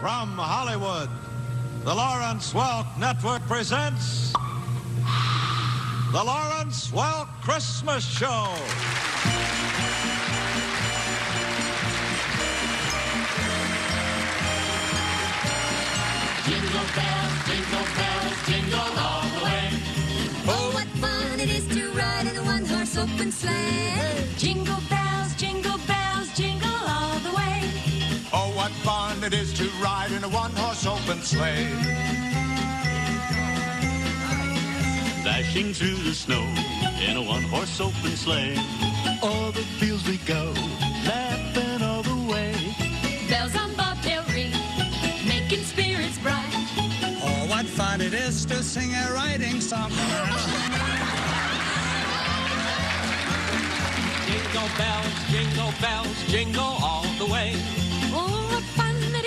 From Hollywood, the Lawrence Welk Network presents the Lawrence Welk Christmas Show. Jingle bells, jingle bells, jingle all the way. Oh, what fun it is to ride in a one-horse open sleigh. Jingle bells, it is to ride in a one-horse open sleigh. Dashing through the snow in a one-horse open sleigh. All the fields we go, laughing all the way. Bells on bobtail ring, making spirits bright. Oh, what fun it is to sing a riding song. Jingle bells, jingle bells, jingle all the way. Oh,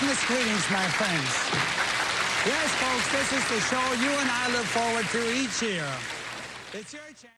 Christmas greetings, my friends. Yes, folks, this is the show you and I look forward to each year. It's your chance.